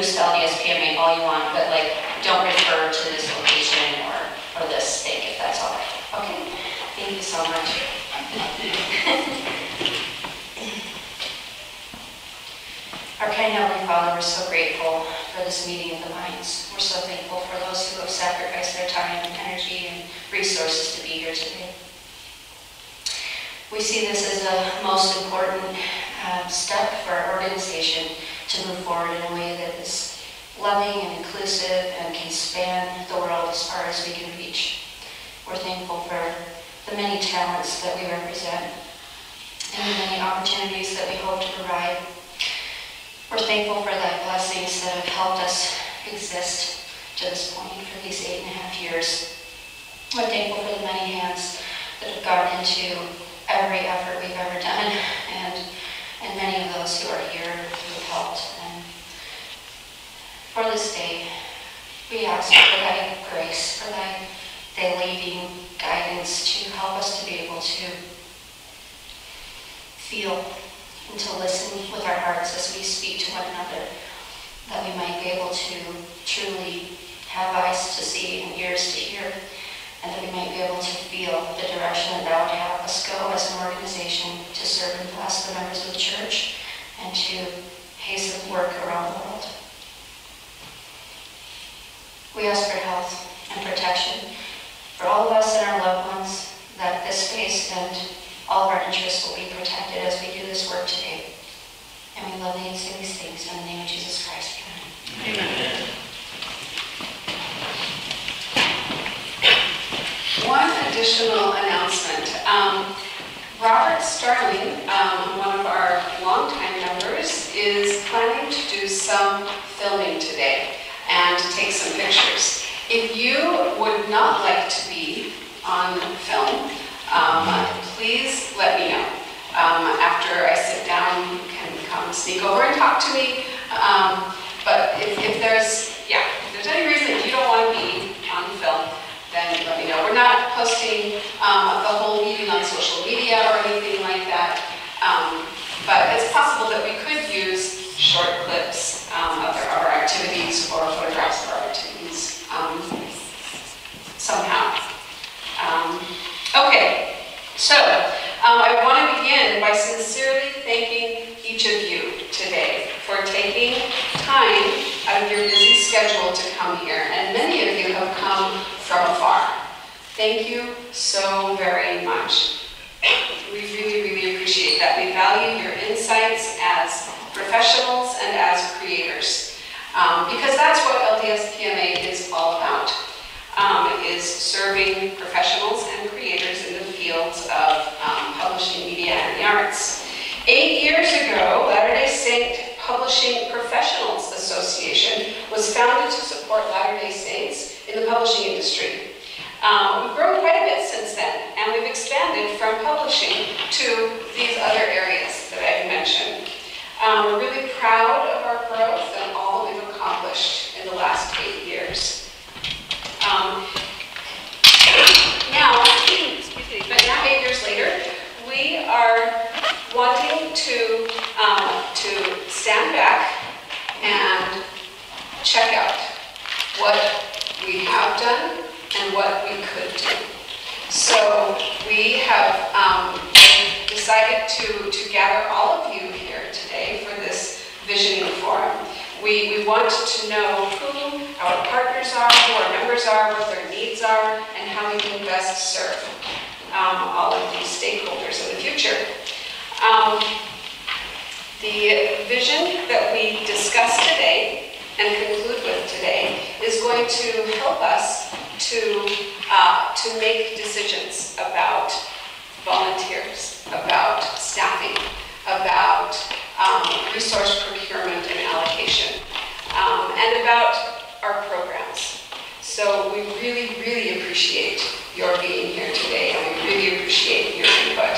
boost LDS PMA all you want, but like, don't refer to this location or, or this stake if that's all right. Okay? Thank you so much. Our kind Heavenly Father, we're so grateful for this meeting of the minds. We're so thankful for those who have sacrificed their time and energy and resources to be here today. We see this as a most important uh, step for our organization to move forward in a way that is loving and inclusive and can span the world as far as we can reach. We're thankful for the many talents that we represent and the many opportunities that we hope to provide. We're thankful for the blessings that have helped us exist to this point for these eight and a half years. We're thankful for the many hands that have gone into every effort we've ever done and, and many of those who are here who have helped. And for this day, we ask for thy grace, for thy, leading guidance to help us to be able to feel and to listen with our hearts as we speak to one another, that we might be able to truly have eyes to see and ears to hear, and that we might be able to feel the direction that thou would have us go as an organization to serve and bless the members of the church and to hasten work around the world. We ask for health and protection for all of us and our loved ones, that this space and all of our interests will be protected as we do this work today. And we love thee and say these things in the name of Jesus Christ. Amen. Amen. One additional announcement. Um, Robert Starling, um, one of our longtime members, is planning to do some filming today and take some pictures. If you would not like to be on film, um, please let me know. Um, after I sit down, you can come sneak over and talk to me. Um, but if, if there's, yeah, if there's any reason you don't want to be then let me know. We're not posting um, the whole meeting on social media or anything like that. Um, but it's possible that we could use short clips um, of, our, activities or photographs of our activities um, somehow. Um, okay, so um, I want to begin by sincerely thanking each of you today for taking time out of your busy schedule to come here. And many of you have come from afar. Thank you so very much. We really, really appreciate that. We value your insights as professionals and as creators. Um, because that's what LDS PMA is all about, um, is serving professionals and creators in the fields of um, publishing, media, and the arts. Eight years ago, Latter-day Saint Publishing Professionals Association was founded to support Latter-day Saints in the publishing industry. Um, we've grown quite a bit since then, and we've expanded from publishing to these other areas that I've mentioned. Um, we're really proud of our growth and all that we've accomplished in the last eight years. Um, now, but now eight years later, we are wanting to, um, to stand back and check out what we have done and what we could do. So we have um, decided to, to gather all of you here today for this visioning forum. We, we want to know who our partners are, who our members are, what their needs are, and how we can best serve um, all of these stakeholders in the future. Um, the vision that we discussed today and conclude with today is going to help us to, uh, to make decisions about volunteers, about staffing, about um, resource procurement and allocation, um, and about our programs. So we really, really appreciate your being here today, and we really appreciate your input.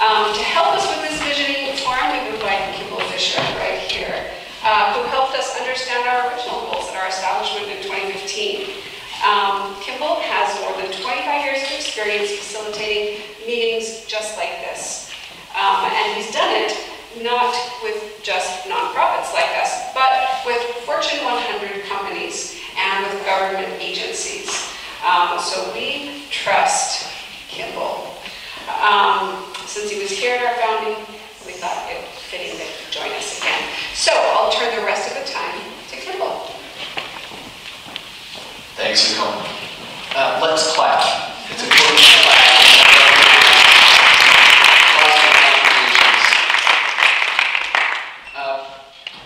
Um, to help us with this visioning forum, we've invited Kimball Fisher right here, uh, who helped us understand our original goals at our establishment in 2015. Um, Kimball has more than 25 years of experience facilitating meetings just like this. Um, and he's done it not with just nonprofits like us, but with Fortune 100 companies and with government agencies. Um, so we trust Kimball. Um, since he was here at our founding, we thought it fitting that he join us again. So I'll turn the rest of the time to Kimball. Thanks, Nicole. Uh, let's clap. It's important to clap. Uh,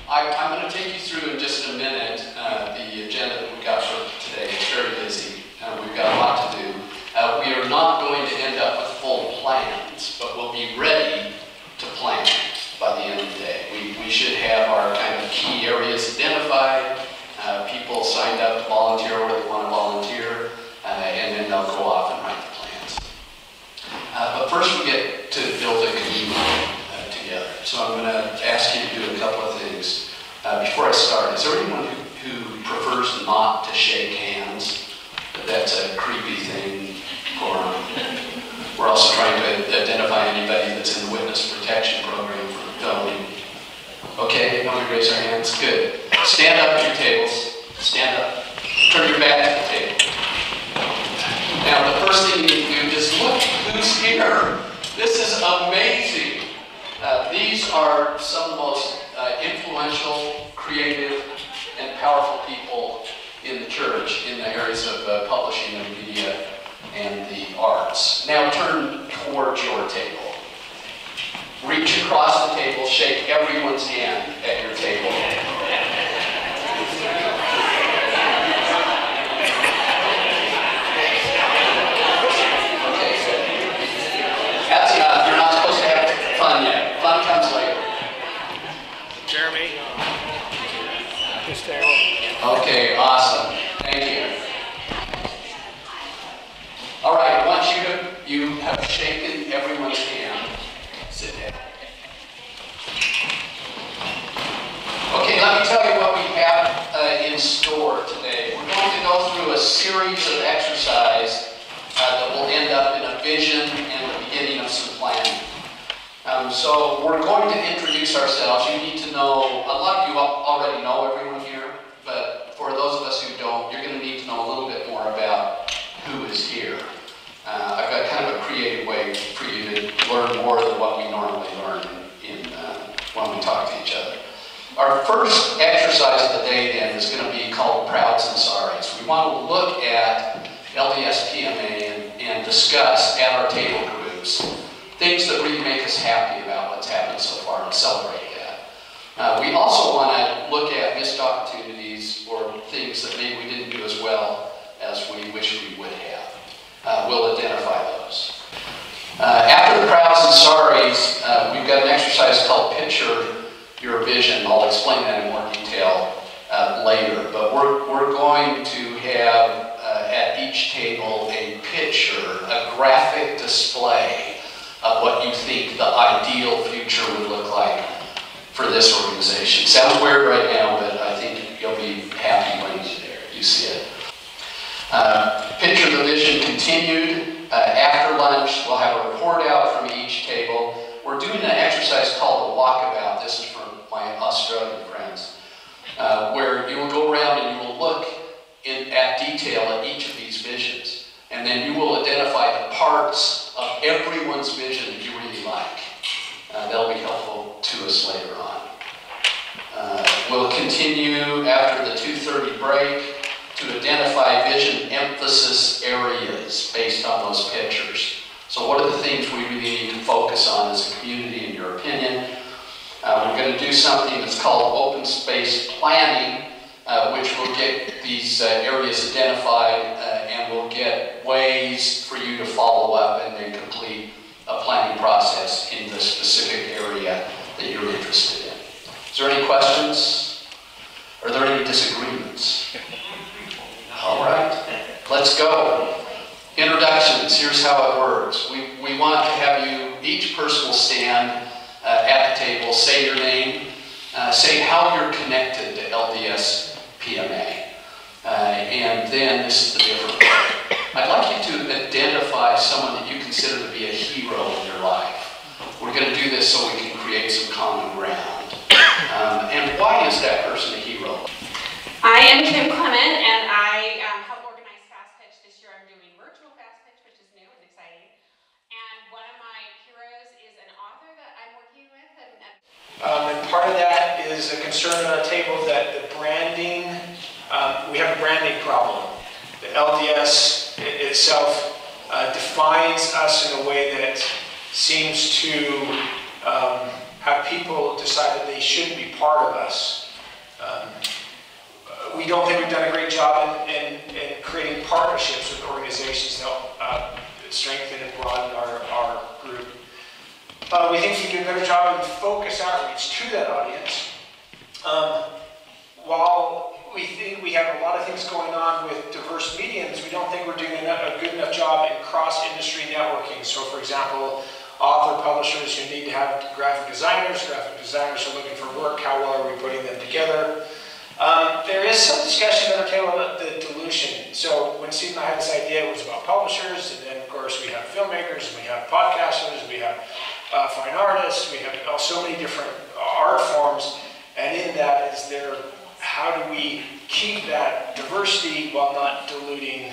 I, I'm going to take you through in just a minute uh, the agenda that we've got for today. It's very busy. Uh, we've got a lot to do. Uh, we are not going to end up with full plans, but we'll be ready to plan by the end of the day. We, we should have our kind of key areas identified, uh, people signed up to volunteer where they want to volunteer, uh, and then they'll go off and write the plans. Uh, but first we get to build a community uh, together. So I'm going to ask you to do a couple of things. Uh, before I start, is there anyone who, who prefers not to shake hands? That's a creepy thing for We're also trying to identify anybody that's in the witness protection program for felony. Raise their hands. Good. Stand up at your tables. Stand up. Turn your back to the table. Now, the first thing you need to do is look who's here. This is amazing. Uh, these are some of the most uh, influential, creative, and powerful people in the church in the areas of uh, publishing and media and the arts. Now turn towards your table. Reach across the table, shake everyone's hand at your table. Okay, good. That's enough. You're not supposed to have fun yet. Fun comes later. Jeremy. Just there. Okay, awesome. Thank you. All right, once you have, you have shaken everyone's hand, let me tell you what we have uh, in store today. We're going to go through a series of exercises uh, that will end up in a vision and the beginning of some planning. Um, so we're going to introduce ourselves. You need to know, a lot of you already know everyone here, but for those of us who don't, you're going to need to know a little bit more about who is here. Uh, I've got kind of a creative way for you to learn more than what we normally learn in, uh, when we talk to each other. Our first exercise of the day then is going to be called Prouds and Sorries. We want to look at LDS PMA and, and discuss at our table groups things that really make us happy about what's happened so far and celebrate that. Uh, we also want to look at missed opportunities or things that maybe we didn't do as well as we wish we would have. Uh, we'll identify those. Uh, after the prouds and sorries, uh, we've got an exercise called Picture Your Vision. I'll explain that in more detail uh, later. But we're, we're going to have uh, at each table a picture, a graphic display of what you think the ideal future would look like for this organization. Sounds weird right now, but I think you'll be happy when you, you see it. Uh, Picture the Vision continued. Uh, After lunch, we'll have a report out from each table. We're doing an exercise called the walkabout. This is for my Australian friends, uh, where you will go around and you will look in, at detail at each of these visions. And then you will identify the parts of everyone's vision that you really like. Uh, That'll be helpful to us later on. Uh, We'll continue after the 2:30 break to identify vision emphasis areas based on those pictures. So what are the things we really need to focus on as a community, in your opinion? Uh, We're going to do something that's called open space planning, uh, which will get these uh, areas identified, uh, and we'll get ways for you to follow up and then complete a planning process in the specific area that you're interested in. Is there any questions? Are there any disagreements? All right, let's go. Introductions, here's how it works. We, we want to have you, each person will stand uh, at the table, say your name, uh, say how you're connected to LDS PMA. Uh, and then, this is the different part. I'd like you to identify someone that you consider to be a hero in your life. We're going to do this so we can create some common ground. Um, and why is that person a hero? I am Kim Clement, and I um, help organize Fast Pitch. This year I'm doing virtual Fast Pitch, which is new and exciting. And one of my heroes is an author that I'm working with. And, and Um, and part of that is a concern on the table that the branding, um, we have a branding problem. The LDS itself uh, defines us in a way that seems to um, have people decide that they shouldn't be part of us. Um, we don't think we've done a great job in, in, in creating partnerships with organizations that help uh, strengthen and broaden our, our group. Uh, we think we do a better job in focus outreach to that audience. Um, while we think we have a lot of things going on with diverse mediums, we don't think we're doing a good enough job in cross-industry networking. So, for example, author publishers who need to have graphic designers, graphic designers are looking for work, how well are we putting them together? Um, there is some discussion at our table about the dilution. So when Steve and I had this idea, it was about publishers, and then of course we have filmmakers, we have podcasters, we have uh, fine artists, we have uh, so many different art forms, and in that is there, how do we keep that diversity while not diluting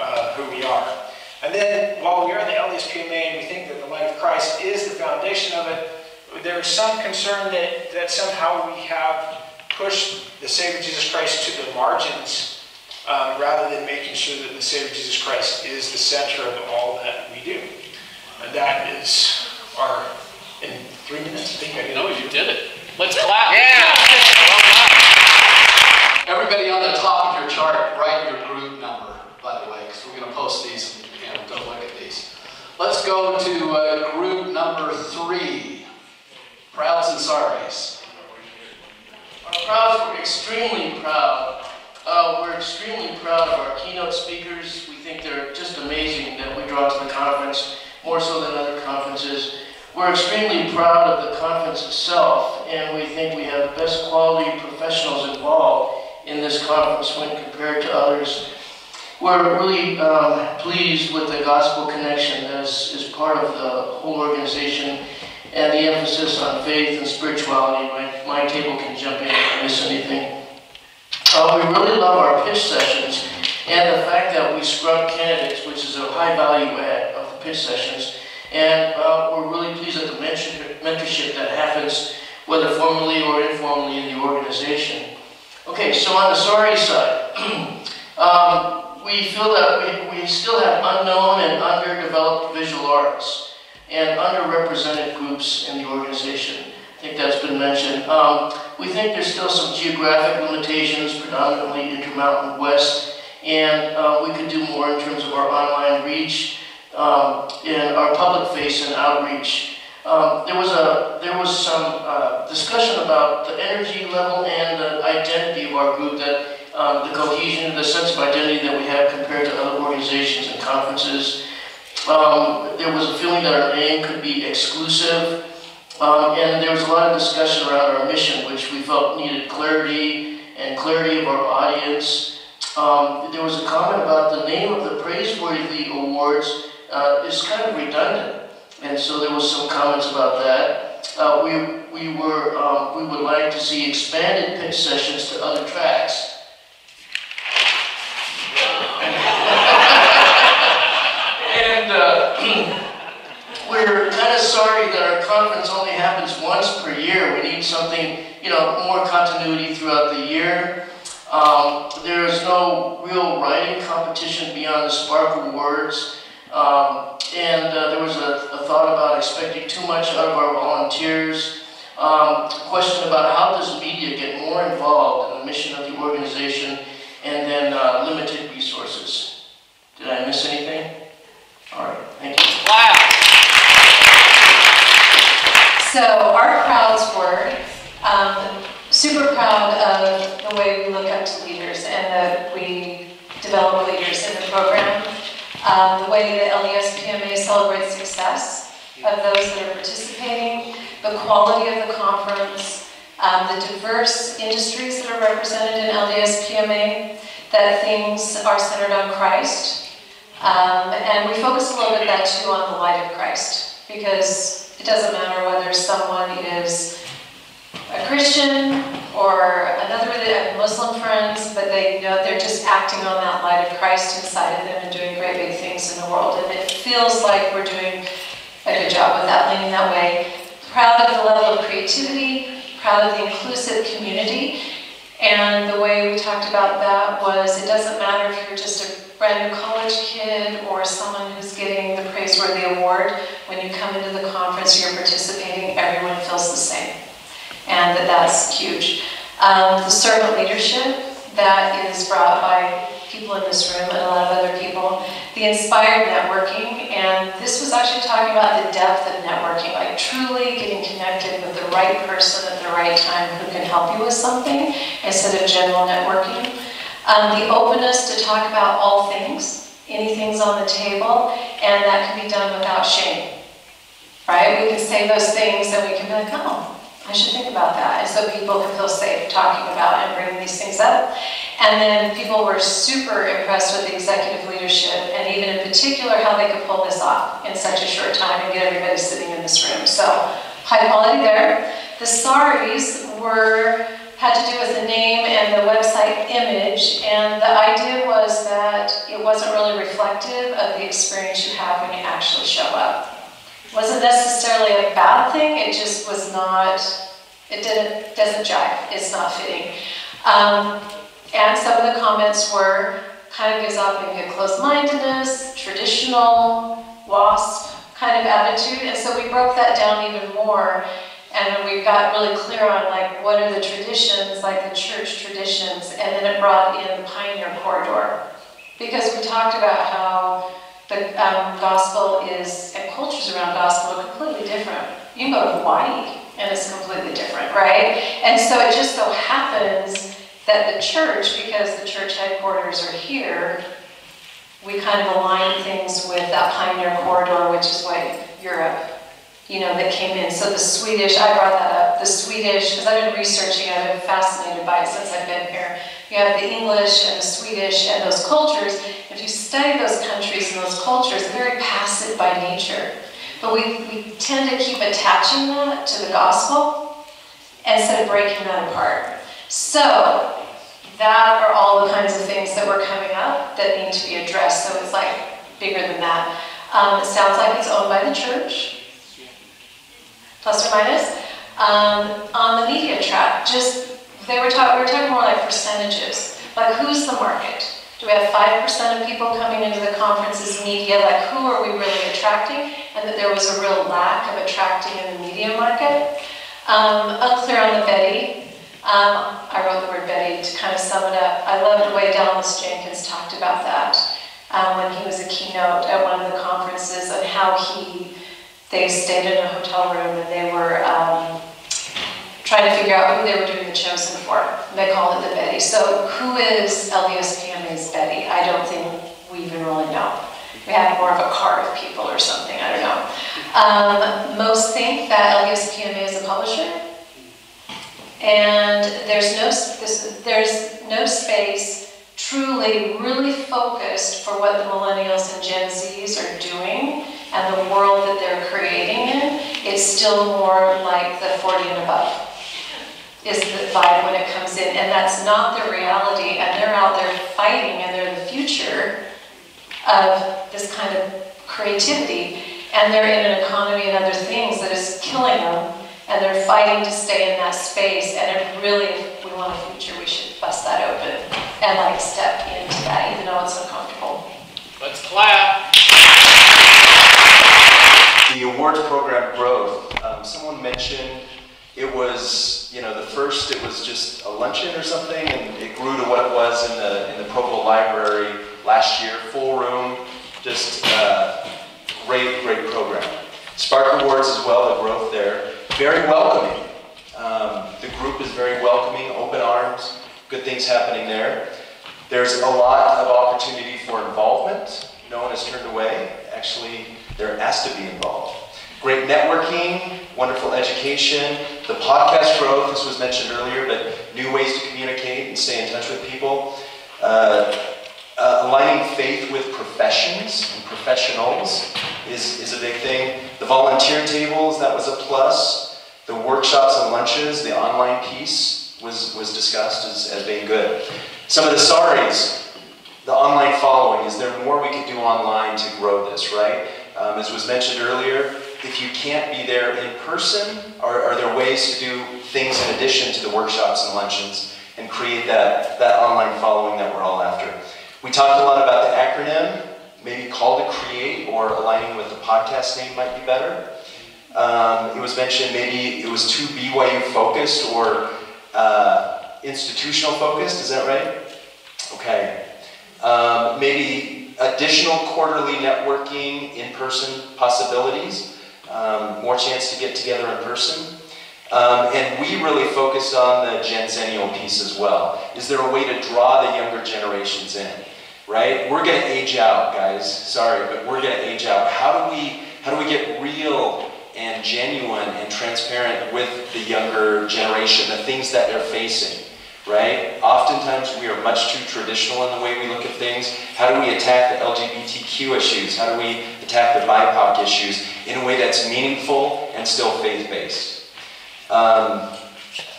uh, who we are? And then while we are in the LDS PMA and we think that the light of Christ is the foundation of it, there is some concern that, that somehow we have pushed the Savior Jesus Christ to the margins um, rather than making sure that the Savior Jesus Christ is the center of all that we do. And that is our, in three minutes, I think I did. No, you did it. Let's clap. Yeah. Everybody on the top of your chart, write your group number, by the way, because we're going to post these and you don't look at these. Let's go to uh, group number three, Prouds and Sorries. Our prouds were extremely proud. Uh, we're extremely proud of our keynote speakers. We think they're just amazing that we draw to the conference, more so than other conferences. We're extremely proud of the conference itself, and we think we have the best quality professionals involved in this conference when compared to others. We're really um, pleased with the gospel connection that is, is part of the whole organization and the emphasis on faith and spirituality. My, my table can jump in if I miss anything. Uh, we really love our pitch sessions and the fact that we scrub candidates, which is a high value add of the pitch sessions. And uh, we're really pleased at the mentorship that happens, whether formally or informally in the organization. Okay, so on the sorry side, um, we feel that we, we still have unknown and underdeveloped visual arts and underrepresented groups in the organization. I think that's been mentioned. Um, we think there's still some geographic limitations, predominantly Intermountain West, and uh, we could do more in terms of our online reach um, and our public face and outreach. Um, there was a there was some uh, discussion about the energy level and the identity of our group that um, the cohesion, the sense of identity that we have compared to other organizations and conferences. Um, there was a feeling that our name could be exclusive, um, and there was a lot of discussion around our mission, which we felt needed clarity and clarity of our audience. Um, there was a comment about the name of the praiseworthy awards uh, is kind of redundant. And so there was some comments about that. Uh, we, we were, um, we would like to see expanded pitch sessions to other tracks. And, uh, we're kind of sorry that our conference only happens once per year. We need something, you know, more continuity throughout the year. Um, there is no real writing competition beyond the Spark Awards. Um, and uh, there was a, a thought about expecting too much out of our volunteers. Um, a question about how does media get more involved in the mission of the organization, and then uh, limited resources. Did I miss anything? All right, thank you. Wow. So our prouds were um, super proud of the way we look up to leaders and that we develop leaders in the program. Um, the way that LDS PMA celebrates success of those that are participating, the quality of the conference, um, the diverse industries that are represented in LDS PMA, that things are centered on Christ. Um, and we focus a little bit that too on the light of Christ because it doesn't matter whether someone is a Christian or another Muslim friends, but they know they're just acting on that light of Christ inside of them and doing great big things in the world. And it feels like we're doing a good job with that, leaning that way. Proud of the level of creativity, proud of the inclusive community. And the way we talked about that was it doesn't matter if you're just a brand new college kid or someone who's getting the praiseworthy award. When you come into the conference, you're participating, everyone feels the same. And that that's huge. Um, the servant leadership that is brought by people in this room and a lot of other people. The inspired networking, and this was actually talking about the depth of networking, like truly getting connected with the right person at the right time who can help you with something instead of general networking. Um, the openness to talk about all things, anything's on the table, and that can be done without shame. Right? We can say those things and we can be like, oh, I should think about that. And so people can feel safe talking about and bringing these things up. And then people were super impressed with the executive leadership and even in particular how they could pull this off in such a short time and get everybody sitting in this room. So high quality there. The sorries were had to do with the name and the website image and the idea was that it wasn't really reflective of the experience you have when you actually show up wasn't necessarily a bad thing, it just was not, it didn't, doesn't jive, it's not fitting. Um, and some of the comments were, kind of gives off maybe a closed-mindedness, traditional, WASP kind of attitude, and so we broke that down even more, and we got really clear on like, what are the traditions, like the church traditions, and then it brought in the Pioneer Corridor. Because we talked about how the um, gospel is, and cultures around gospel are completely different. You can go to Hawaii and it's completely different, right? And so it just so happens that the church, because the church headquarters are here, we kind of align things with that pioneer corridor, which is what Europe, you know, that came in. So the Swedish, I brought that up, the Swedish, because I've been researching, I've been fascinated by it since I've been here. You have the English and the Swedish and those cultures. If you study those countries and those cultures, they're very passive by nature. But we, we tend to keep attaching that to the gospel instead of breaking that apart. So, that are all the kinds of things that were coming up that need to be addressed. So it's like bigger than that. Um, it sounds like it's owned by the church, plus or minus. Um, on the media track, just they were talking, we were talking more like percentages. Like who's the market? Do we have 5% of people coming into the conferences media? Like who are we really attracting? And that there was a real lack of attracting in the media market. Um, unclear on the Betty. Um, I wrote the word Betty to kind of sum it up. I loved the way Dallas Jenkins talked about that um, when he was a keynote at one of the conferences and how he, they stayed in a hotel room and they were um, trying to figure out who they were doing the chosen for. They called it the Betty. So who is LDS PMA's Betty? I don't think we even really know. We have more of a card of people or something, I don't know. Um, most think that LDS PMA is a publisher. And there's no, there's no space truly, really focused for what the millennials and Gen Zs are doing and the world that they're creating in, it's still more like the 40 and above is the vibe when it comes in, and that's not the reality, and they're out there fighting, and they're the future of this kind of creativity, and they're in an economy and other things that is killing them, and they're fighting to stay in that space, and it really, if we want a future, we should bust that open and like step into that, even though it's uncomfortable. Let's clap. The awards program growth, um, someone mentioned it was, you know, the first, it was just a luncheon or something, and it grew to what it was in the, in the Provo Library last year, full room, just uh, great, great program. Spark Awards as well, the growth there, very welcoming. Um, the group is very welcoming, open arms, good things happening there. There's a lot of opportunity for involvement. No one is turned away. Actually, they're asked to be involved. Great networking, wonderful education, the podcast growth, this was mentioned earlier, but new ways to communicate and stay in touch with people. Uh, uh, aligning faith with professions and professionals is, is a big thing. The volunteer tables, that was a plus. The workshops and lunches, the online piece was, was discussed as, as being good. Some of the sorries, the online following, is there more we could do online to grow this, right? Um, as was mentioned earlier, if you can't be there in person, are, are there ways to do things in addition to the workshops and luncheons and create that, that online following that we're all after? We talked a lot about the acronym, maybe call to create or aligning with the podcast name might be better. Um, it was mentioned maybe it was too BYU focused or uh, institutional focused, is that right? Okay. Um, maybe additional quarterly networking in person possibilities um, more chance to get together in person. Um, and we really focused on the Gen Zennial piece as well. Is there a way to draw the younger generations in? Right? We're going to age out, guys. Sorry, but we're going to age out. How do we how do we get real and genuine and transparent with the younger generation, the things that they're facing? right? Oftentimes we are much too traditional in the way we look at things. How do we attack the LGBTQ issues? How do we attack the BIPOC issues in a way that's meaningful and still faith-based? Um,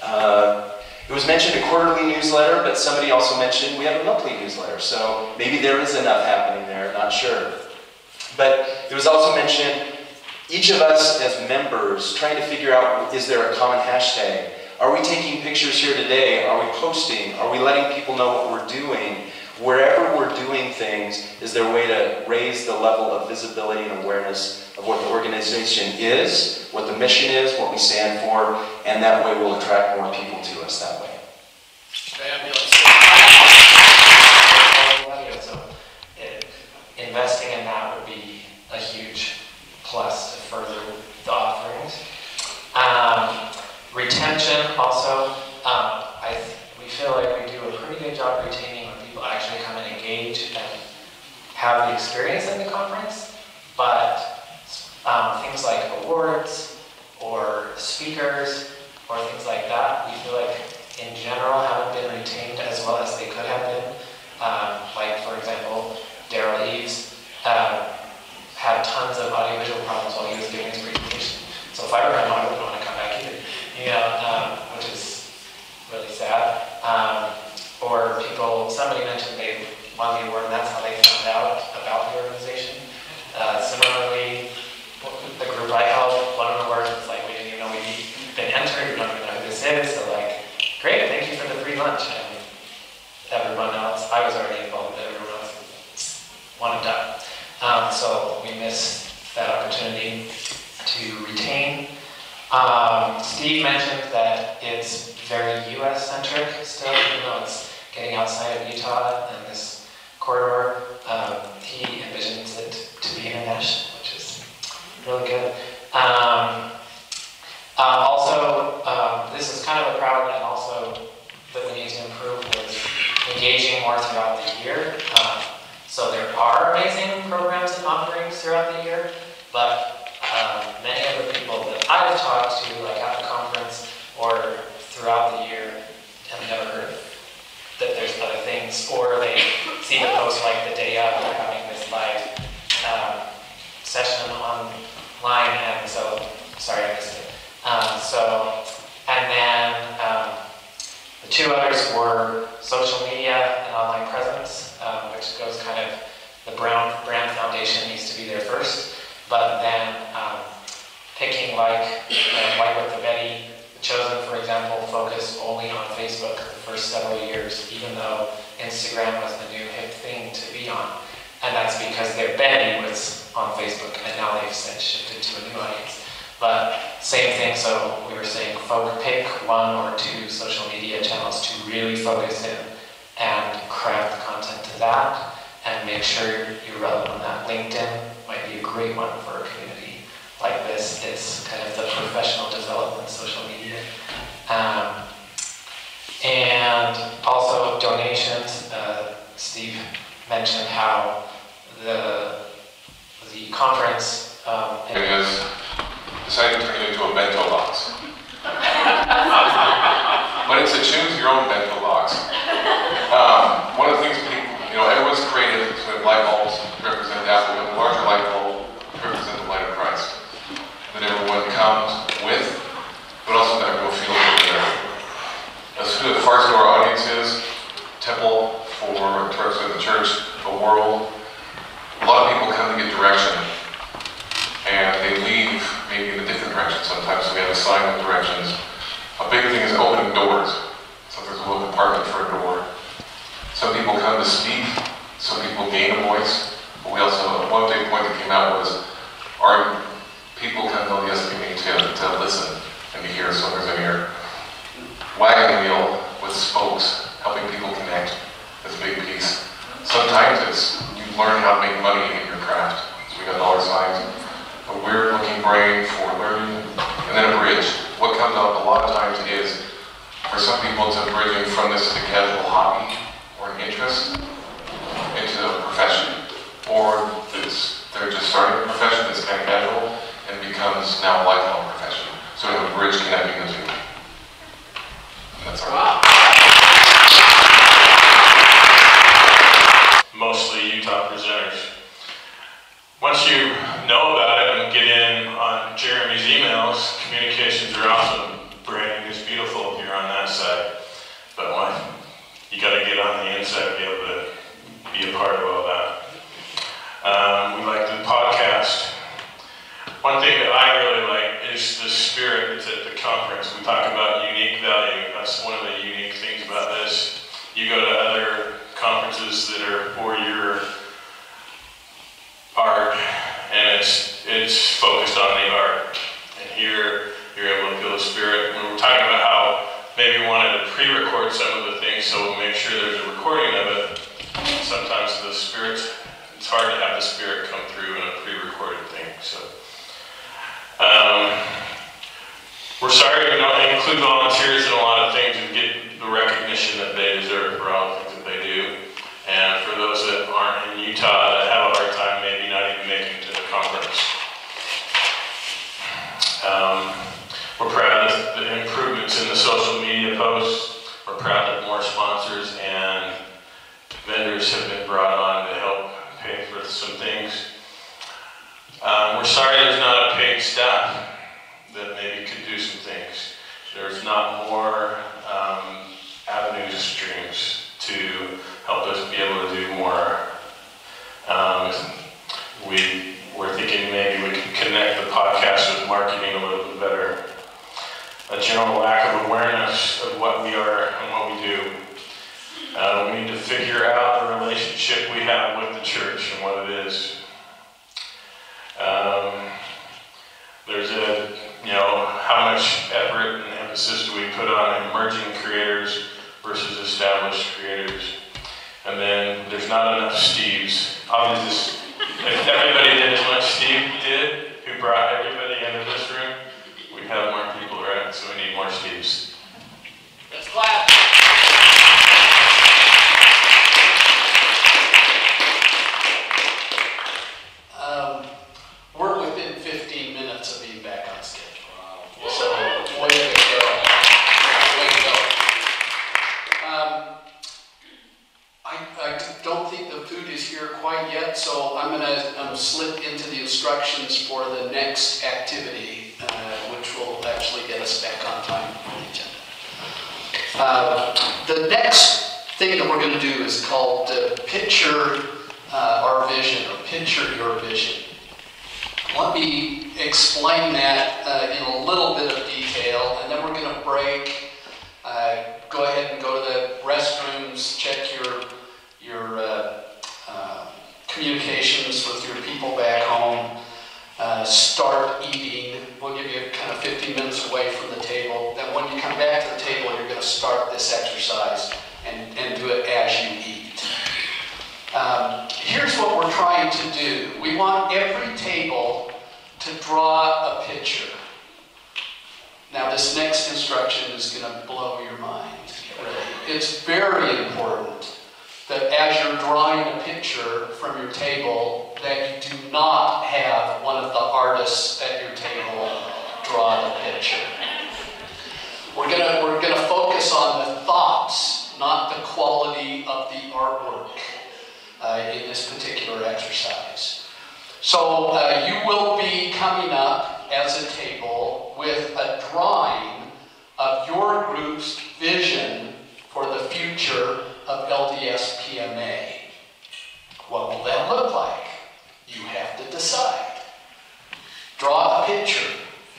uh, it was mentioned a quarterly newsletter, but somebody also mentioned we have a monthly newsletter, so maybe there is enough happening there, not sure. But it was also mentioned each of us as members trying to figure out is there a common hashtag are we taking pictures here today? Are we posting? Are we letting people know what we're doing? Wherever we're doing things, is there a way to raise the level of visibility and awareness of what the organization is, what the mission is, what we stand for, and that way we'll attract more people to us that way. Fabulous. Investing in that would be a huge plus to further the offerings. Um, Retention also, um, I, we feel like we do a pretty good job retaining when people actually come and engage and have the experience in the conference, but um, things like awards or speakers or things like that, we feel like in general haven't been retained as well as they could have been. Um, like for example, Daryl Eves uh, had tons of audiovisual great one for a community like this. It's kind of the professional development social media. Um, and also donations. Uh, Steve mentioned how the the conference um, It is decided to turn it into a bento box. but it's a choose your own bento box. Um, one of the things people, you know, everyone's creative, so we have light bulbs represent that, we have a larger light bulb represent the light of Christ. That everyone comes with, but also that everyone feels that they're, as who our audience is, temple for, to represent the church, the world, a lot of people come to get direction and they leave maybe in a different direction sometimes, so we have a sign of directions. A big thing is opening doors. So there's a little compartment for a door. Some people come to speak, some people gain a voice, but we also, one big point that came out was, our people come to the SPB to, to listen and to hear, so there's an ear. Wagon wheel with spokes, helping people connect, is a big piece. Sometimes it's, you learn how to make money in your craft, so we got dollar signs a weird looking brain for learning, and then a bridge. What comes up a lot of times is, for some people, it's a bridging from this as a casual hobby or an interest into a profession, or it's, they're just starting a profession that's kind of casual and becomes now a lifelong profession. So a bridge connecting the two. That's our. mostly Utah presenters. Once you know about it and get in on Jeremy's emails, communications are awesome. Branding is beautiful here on that side. But one, you got to get on the inside to be able to be a part of all that. Um, we like. One thing that I really like is the spirit that's at the conference. We talk about unique value. That's one of the unique things about this. You go to other conferences that are for your art, and it's it's focused on the art. And here you're able to feel the spirit. We were talking about how maybe we wanted to pre-record some of the things, so we'll make sure there's a recording of it. Sometimes the spirit, it's hard to have the spirit come through in a pre-recorded thing. So. Um, we're sorry we don't include volunteers in a lot of things and get the recognition that they deserve for all the things that they do. And for those that aren't in Utah that have a hard time maybe not even making it to the conference. Um, we're proud of the improvements in the social media posts. We're proud that more sponsors and vendors have been brought on to help pay for some things. Um, we're sorry there's not a paid staff that maybe could do some things. There's not more um, avenues, streams to help us be able to do more. Um, we, we're thinking maybe we can connect the podcast with marketing a little bit better. A general lack of awareness of what we are and what we do. Uh, we need to figure out the relationship we have with the church and what it is. Um, there's a, you know, how much effort and emphasis do we put on emerging creators versus established creators? And then there's not enough Steves. Obviously, if everybody did as much Steve did, who brought everybody into this room, we'd have more people, right? So we need more Steves. Let's clap. Um, we're within 15 minutes of being back on schedule. So, way to go. Way to go. Um, I, I don't think the food is here quite yet, yet, so I'm gonna um, slip into the instructions for the next activity, uh, which will actually get us back on time for the agenda. Uh, The next thing that we're gonna do is called Picture uh, Our Vision, or Picture Your Vision. Let me explain that uh, in a little bit of detail, and then we're gonna break, uh, go ahead and go to the restrooms, check your, your uh, uh, communications with your people back home, uh, start eating. We'll give you kind of 15 minutes away from the table. Then when you come back to the table, you're going to start this exercise and, and do it as you eat. Um, here's what we're trying to do. We want every table to draw a picture. Now this next instruction is going to blow your mind. Really. It's very important that as you're drawing a picture from your table, that you do not have one of the artists at your table draw the picture. We're gonna, we're gonna focus on the thoughts, not the quality of the artwork uh, in this particular exercise. So uh, you will be coming up as a table with a drawing of your group's vision for the future of LDS PMA. What will that look like? You have to decide. Draw a picture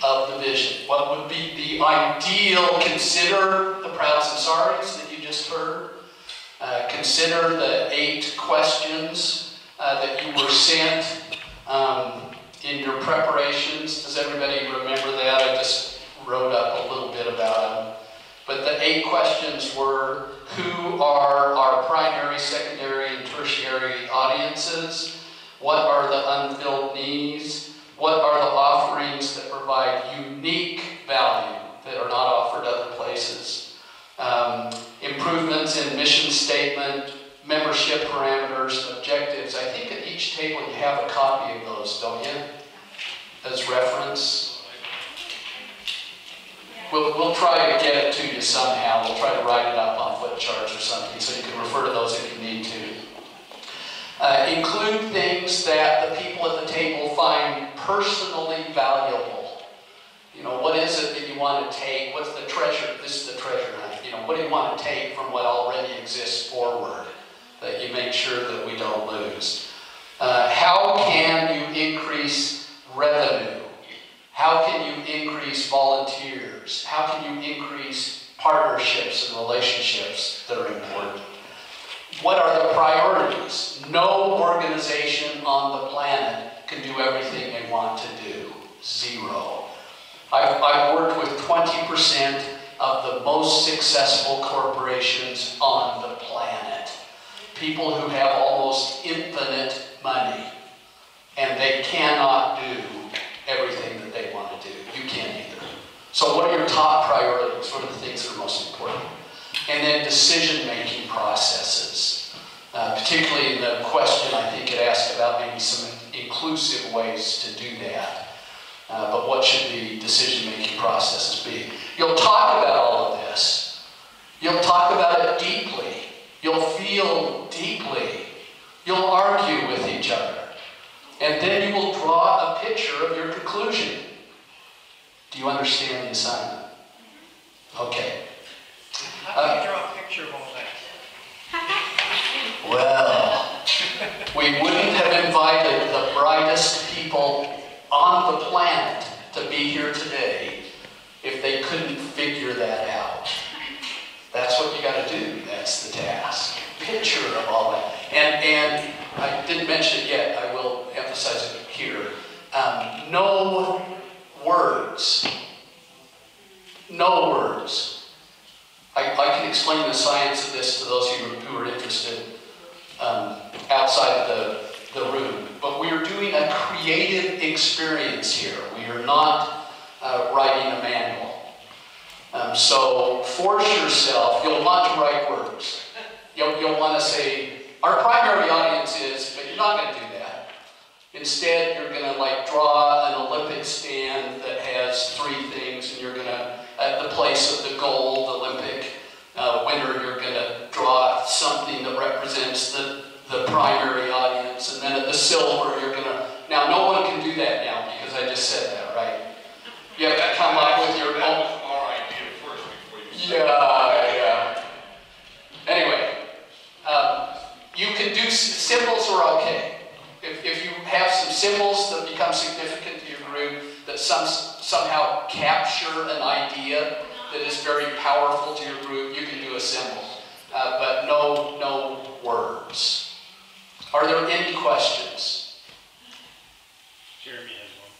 of the vision. What would be the ideal? Consider the prouds and sorries that you just heard. Uh, consider the eight questions uh, that you were sent um, in your preparations. Does everybody remember that? I just wrote up a little. But the eight questions were, who are our primary, secondary, and tertiary audiences? What are the unfilled needs? What are the offerings that provide unique value that are not offered other places? Um, improvements in mission statement, membership parameters, objectives. I think at each table you have a copy of those, don't you? As reference. We'll, we'll try to get it to you somehow. We'll try to write it up on foot charts or something so you can refer to those if you need to. Uh, include things that the people at the table find personally valuable. You know, what is it that you want to take? What's the treasure? This is the treasure hunt. You know, what do you want to take from what already exists forward that you make sure that we don't lose? Uh, how can you increase revenue? How can you increase volunteers? How can you increase partnerships and relationships that are important? What are the priorities? No organization on the planet can do everything they want to do. Zero. I've, I've worked with 20% of the most successful corporations on the planet. People who have almost infinite money. And they cannot do everything that they want to do. You can't either. So what are your top priorities? What are the things that are most important? And then decision-making processes. Uh, particularly in the question I think it asked about maybe some inclusive ways to do that. Uh, but what should the decision-making processes be? You'll talk about all of this. You'll talk about it deeply. You'll feel deeply. You'll argue with each other. And then you will draw a picture of your conclusion. Do you understand the assignment? Okay. How do you uh, draw a picture of all that? Well, we wouldn't have invited the brightest people on the planet to be here today if they couldn't figure that out. That's what you got to do. That's the task. Picture of all that. And, and I didn't mention it yet. I will emphasize it here. Um, no words. No words. I, I can explain the science of this to those you who are interested um, outside the, the room. But we are doing a creative experience here. We are not uh, writing a manual. Um, so force yourself. You'll want to write words. You'll, you'll want to say, our primary audience is, but you're not going to do that. Instead, you're going to like draw an Olympic stand that has three things, and you're going to, at the place of the gold Olympic uh, winner, you're going to draw something that represents the, the primary audience and then at the silver, you're gonna, now, no one can do that now, because I just said that, right? You have to come up with your own. idea first before you said. Yeah, yeah. Anyway, um, you can do, symbols are okay. If, if you have some symbols that become significant to your group, that some, somehow capture an idea that is very powerful to your group, you can do a symbol. Uh, but no, no words. Are there any questions? Jeremy has one.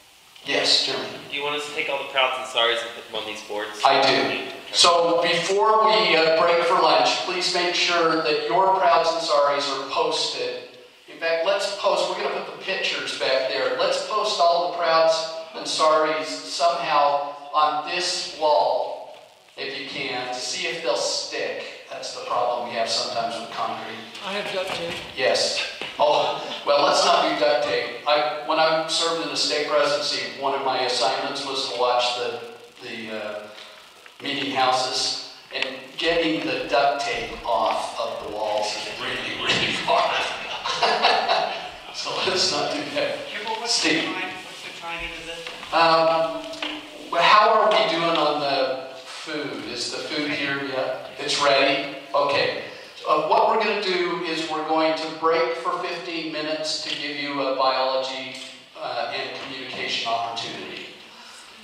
Yes, Jeremy. Do you want us to take all the prouds and sorries and put them on these boards? I do. So before we uh, break for lunch, please make sure that your prouds and sorries are posted. In fact, let's post, we're going to put the pictures back there. Let's post all the prouds and sorries somehow on this wall, if you can, to see if they'll stick. That's the problem we have sometimes with concrete. I have duct tape. Yes. Oh, well, let's not do duct tape. I, when I served in the stake presidency, one of my assignments was to watch the, the uh, meeting houses, and getting the duct tape off of the walls is really, really hard. So let's not do that. Steve. What's the time into this? Um, well, how are we doing on the food? Is the food here yet? It's ready? Okay. Uh, what we're going to do is we're going to break for 15 minutes to give you a biology uh, and communication opportunity.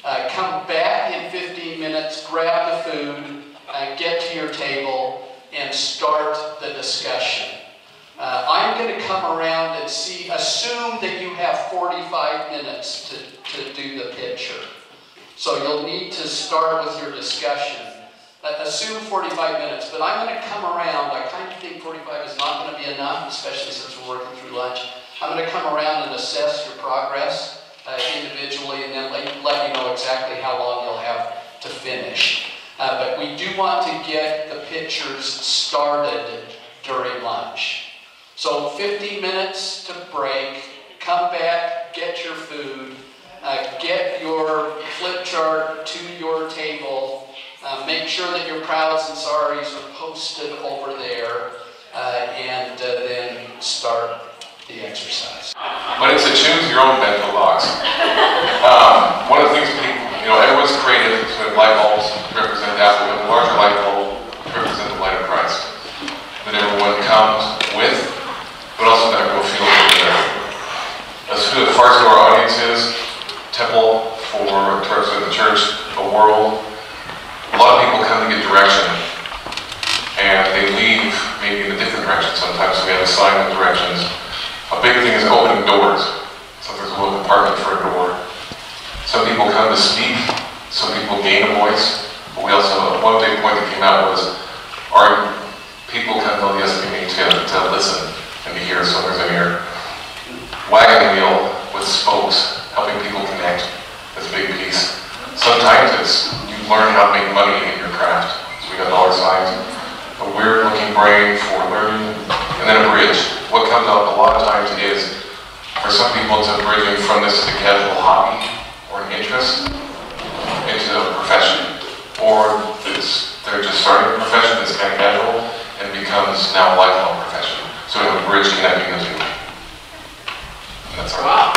Uh, come back in 15 minutes, grab the food, uh, get to your table, and start the discussion. Uh, I'm going to come around and see, assume that you have 45 minutes to, to do the picture. So you'll need to start with your discussion. Uh, assume 45 minutes, but I'm going to come around. I kind of think 45 is not going to be enough, especially since we're working through lunch. I'm going to come around and assess your progress uh, individually and then let, let you know exactly how long you'll have to finish. Uh, but we do want to get the pictures started during lunch. So 50 minutes to break, come back, get your food, uh, get your flip chart to your table, uh, make sure that your prouds and sorries are posted over there, uh, and uh, then start the exercise. But it's a choose your own mental box. Um, one of the things people, you know, everyone's creative, so light bulbs represent that, but a larger light bulb represent the light of Christ. That everyone comes but also that. As who as far as who our audience is, temple for to represent the church, a world. A lot of people come to get direction, and they leave maybe in a different direction sometimes. So we have a sign of directions. A big thing is opening doors. Sometimes a little compartment for a door. Some people come to speak, some people gain a voice. But we also, one big point that came out was, our people come to the SPME to, to listen hear, so there's an ear. Wagon wheel with spokes, helping people connect, is a big piece. Sometimes it's, you learn how to make money in your craft. So we got dollar signs, a weird looking brain for learning, and then a bridge. What comes up a lot of times is, for some people, it's a bridging from this to casual hobby or an interest into a profession. Or they're just starting a profession that's kind of casual and becomes now a lifelong profession. So we have a bridge connecting the two. And that's our.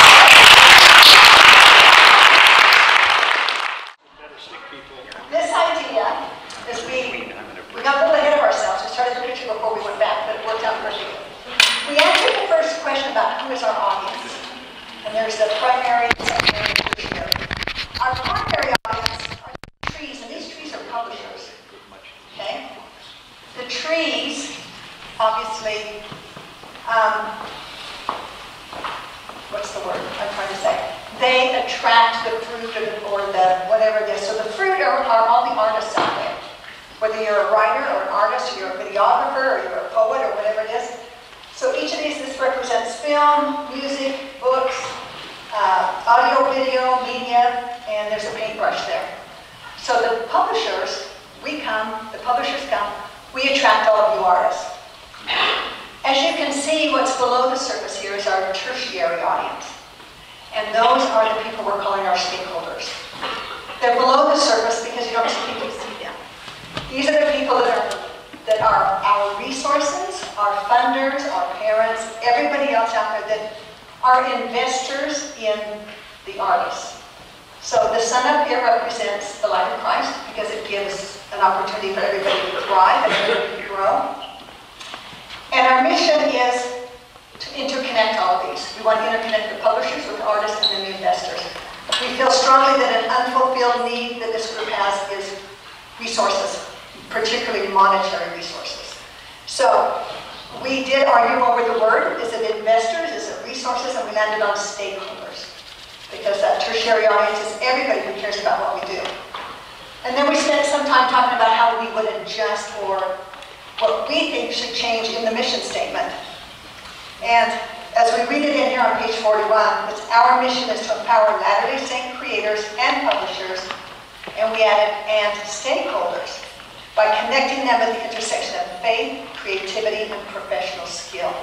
Better stick people. This idea is we, we got a little ahead of ourselves. We started the picture before we went back, but it worked out pretty good. We answered the first question about who is our audience. And there's the primary, secondary, and tertiary. Our primary audience are trees, and these trees are publishers. Okay? The trees, obviously, um, what's the word I'm trying to say? They attract the fruit or the, or the whatever it is. So the fruit are, are all the artists out there. Whether you're a writer or an artist, or you're a videographer, or you're a poet, or whatever it is. So each of these, this represents film, music, books, uh, audio, video, media, and there's a paintbrush there. So the publishers, we come, the publishers come, we attract all of you artists. As you can see, what's below the surface here is our tertiary audience. And those are the people we're calling our stakeholders. They're below the surface because you don't see people see them. These are the people that are that our, our resources, our funders, our parents, everybody else out there that are investors in the artists. So the sun up here represents the light of Christ because it gives an opportunity for everybody to thrive and everybody to grow. And our mission is to interconnect all of these. We want to interconnect the publishers with artists and the investors. We feel strongly that an unfulfilled need that this group has is resources, particularly monetary resources. So we did argue over the word. Is it investors? Is it resources? And we landed on stakeholders. Because that tertiary audience is everybody who cares about what we do. And then we spent some time talking about how we would adjust or what we think should change in the mission statement. And as we read it in here on page 41, it's our mission is to empower Latter-day Saint creators and publishers, and we added and stakeholders by connecting them at the intersection of faith, creativity, and professional skill.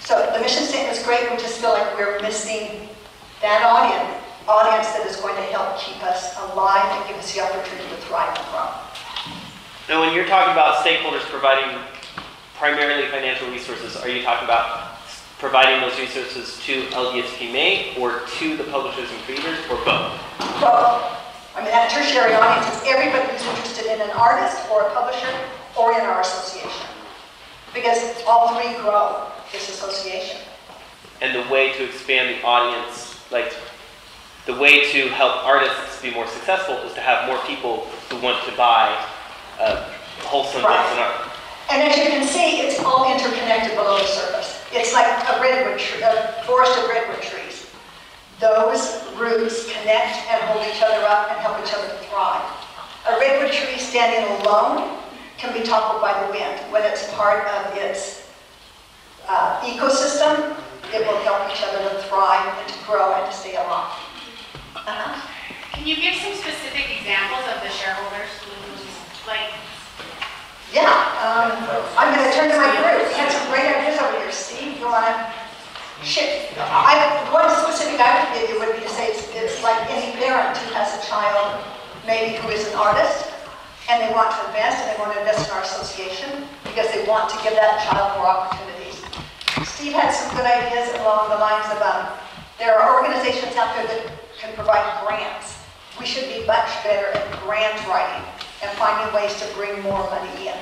So the mission statement is great, we just feel like we're missing that audience, audience that is going to help keep us alive and give us the opportunity to thrive and grow. Now, when you're talking about stakeholders providing primarily financial resources, are you talking about providing those resources to LDS PMA or to the publishers and creators or both? Both. I mean, that tertiary audience is everybody who's interested in an artist or a publisher or in our association. Because all three grow this association. And the way to expand the audience, like the way to help artists be more successful is to have more people who want to buy uh, wholesome books and art. And as you can see, it's all interconnected below the surface. It's like a redwood tree, a forest of redwood trees. Those roots connect and hold each other up and help each other to thrive. A redwood tree standing alone can be toppled by the wind. When it's part of its uh, ecosystem, it will help each other to thrive and to grow and to stay alive. Uh-huh. Can you give some specific examples of the shareholders? Like, Yeah, um, I'm going to turn to my group. We had some great ideas over here. Steve, you want to? Shit. I, one specific I would give you would be to say it's, it's like any parent who has a child, maybe who is an artist, and they want to invest, and they want to invest in our association because they want to give that child more opportunities. Steve had some good ideas along the lines of, um, there are organizations out there that can provide grants. We should be much better at grant writing and finding ways to bring more money in.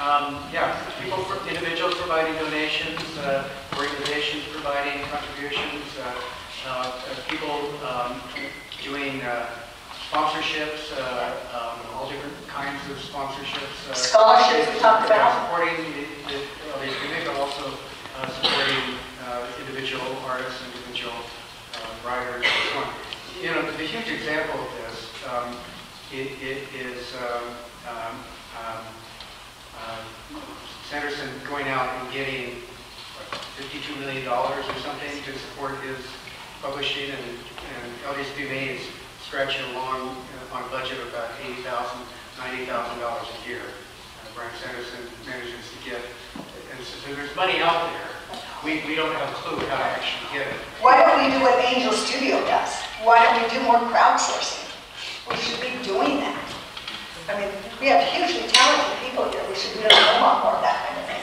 Um, yeah, people, individuals providing donations, uh, organizations providing contributions, uh, uh, people um, doing uh, sponsorships, uh, um, all different kinds of sponsorships. uh, Scholarships we talked about. Supporting the, the, the community, but also uh, supporting uh, individual artists, individual uh, writers, and so on. You know, the huge example of this, um, it, it is um, um, um, Sanderson going out and getting $52 million or something to support his publishing, and, and LDS PMA is stretching along uh, on a budget of about $80,000, $90,000 a year. Uh, Brandon Sanderson manages to get, and so there's money out there. We, we don't have a clue how to actually get it. Why don't we do what Angel Studio does? Why don't we do more crowdsourcing? We should be doing that. I mean, we have hugely talented people here. We should be a lot more of that kind of thing.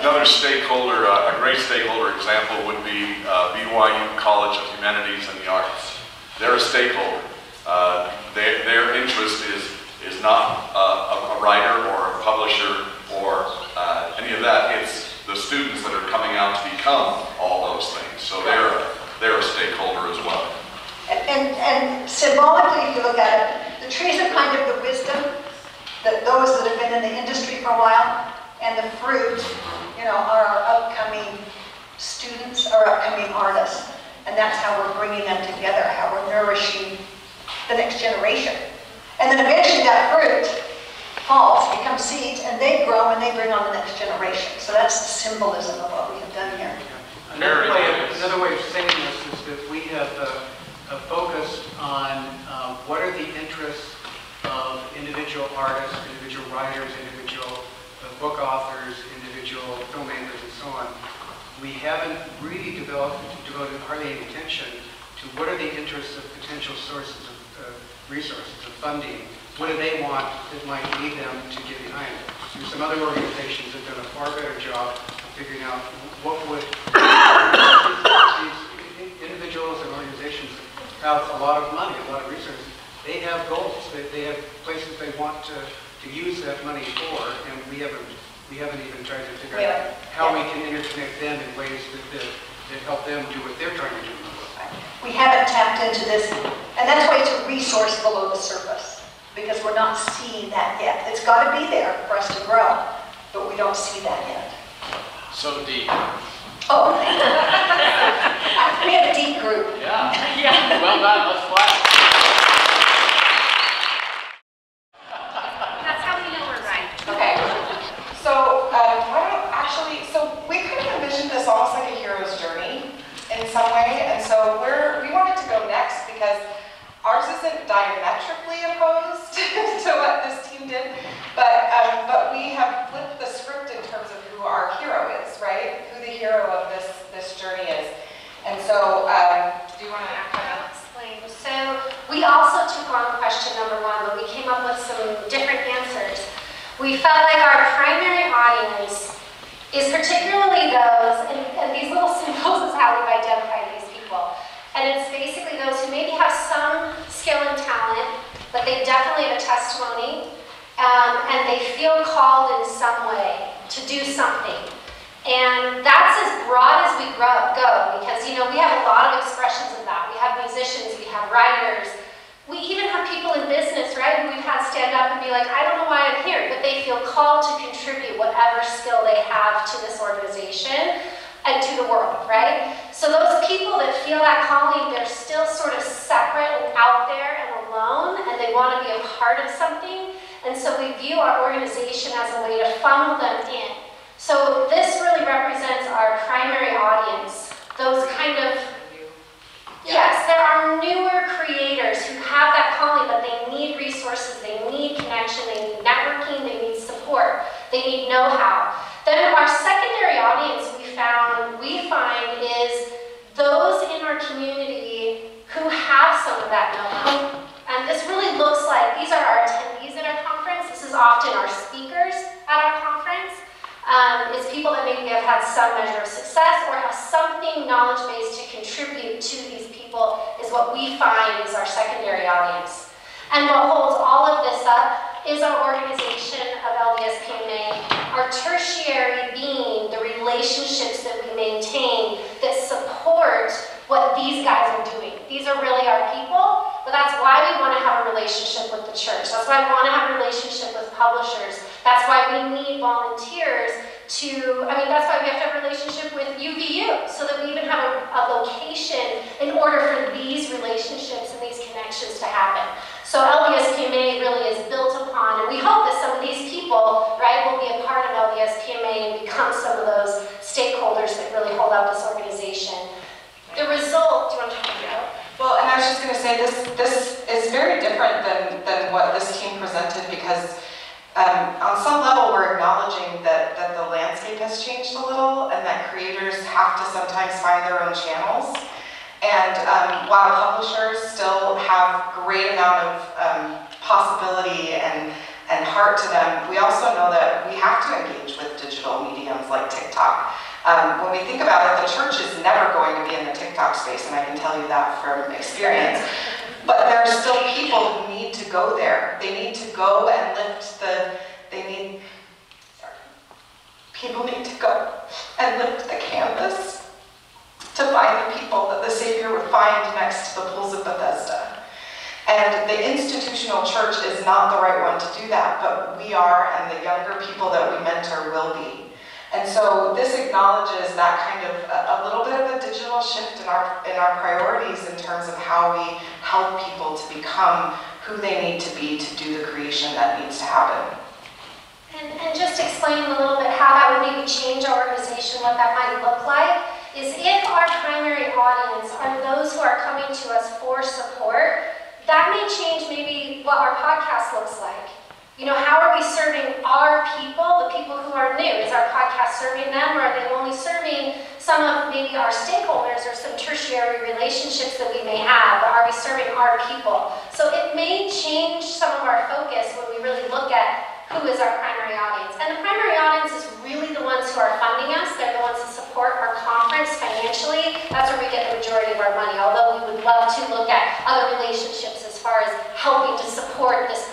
Another stakeholder, uh, a great stakeholder example would be uh, BYU College of Humanities and the Arts. They're a stakeholder. Uh, Their their interest is, is not uh, a a writer or a publisher or uh, any of that. It's the students that are coming out to become all those things. So they're, they're a stakeholder as well. And, and, symbolically, if you look at it, the trees are kind of the wisdom that those that have been in the industry for a while, and the fruit, you know, are our upcoming students, our upcoming artists. And that's how we're bringing them together, how we're nourishing the next generation. And then eventually that fruit falls, becomes seeds, and they grow and they bring on the next generation. So that's the symbolism of what we have done here. Another way, of- another way of saying this is that we have uh, uh, focused on uh, what are the interests of individual artists, individual writers, individual book authors, individual filmmakers, and so on. We haven't really developed, devoted hardly any attention to what are the interests of potential sources of resources, of funding what do they want that might lead them to get behind it. Some other organizations have done a far better job of figuring out what would, these individuals and organizations have a lot of money, a lot of resources. They have goals, they, they have places they want to, to use that money for, and we haven't, we haven't even tried to figure out how we can interconnect them in ways that, that, that help them do what they're trying to do. We haven't tapped into this, and that's why it's a resource below the surface, because we're not seeing that yet. It's got to be there for us to grow, but we don't see that yet. So deep. Oh. We have a deep group. Yeah. Yeah. Well done, let's clap. That's how we know we're right. Okay, so, um, why don't, actually, so we kind of envisioned this almost like a hero's journey in some way, and so we're, we wanted to go next because ours isn't diametrically opposed to what this team did, but, um, but we have flipped the script in terms of who our hero is, right? Who the hero of this, this journey is. And so, um, do you want to explain. So we also took on question number one, but we came up with some different answers. We felt like our primary audience is particularly those, and, and these little symbols is how we've identified these people. And it's basically those who maybe have some skill and talent, but they definitely have a testimony, um, and they feel called in some way to do something. And that's as broad as we go, because, you know, we have a lot of expressions of that. We have musicians, we have writers, we even have people in business, right, who we've had stand up and be like, I don't know why I'm here, but they feel called to contribute whatever skill they have to this organization and to the world, right? So those people that feel that calling, they're still sort of separate and out there and alone, and they want to be a part of something. And so we view our organization as a way to funnel them in. So this really represents our primary audience, those kind of, yes, there are newer creators who have that calling, but they need resources, they need connection, they need networking, they need support, they need know-how. Then our secondary audience we found, we find is those in our community who have some of that know-how. And this really looks like, these are our attendees at our conference, this is often our speakers at our conference. Um, it's people that maybe have had some measure of success or have something knowledge-based to contribute to these people is what we find is our secondary audience. And what holds all of this up is our organization of LDS PMA, our tertiary being the relationships that we maintain that support what these guys are doing. These are really our people, but that's why we want to have a relationship with the church. That's why we want to have a relationship with publishers. That's why we need volunteers to, I mean, that's why we have to have a relationship with UVU, so that we even have a, a location in order for these relationships and these connections to happen. So LDS PMA really is built upon, and we hope that some of these people, right, will be a part of LDS PMA and become some of those stakeholders that really hold up this organization. The result, do you want to talk about it? Well, and I was just going to say, this, this is very different than, than what this team presented because um, on some level, we're acknowledging that, that the landscape has changed a little and that creators have to sometimes find their own channels. And um, while publishers still have great amount of um, possibility and, and heart to them, we also know that we have to engage with digital mediums like TikTok. Um, when we think about it, the church is never going to be in the TikTok space, and I can tell you that from experience. But there are still people who need to go there. They need to go and lift the, they need, sorry. people need to go and lift the canvas to find the people that the Savior would find next to the pools of Bethesda. And the institutional church is not the right one to do that, but we are, and the younger people that we mentor will be. And so this acknowledges that kind of a, a, little bit of a digital shift in our in our priorities in terms of how we help people to become who they need to be to do the creation that needs to happen. And, and just explaining a little bit how that would maybe change our organization, what that might look like, is if our primary audience are those who are coming to us for support, that may change maybe what our podcast looks like. You know, how are we serving our people, the people who are new? Is our podcast serving them, or are they only serving some of maybe our stakeholders or some tertiary relationships that we may have, but are we serving our people? So it may change some of our focus when we really look at who is our primary audience. And the primary audience is really the ones who are funding us. They're the ones who support our conference financially. That's where we get the majority of our money, although we would love to look at other relationships as far as helping to support this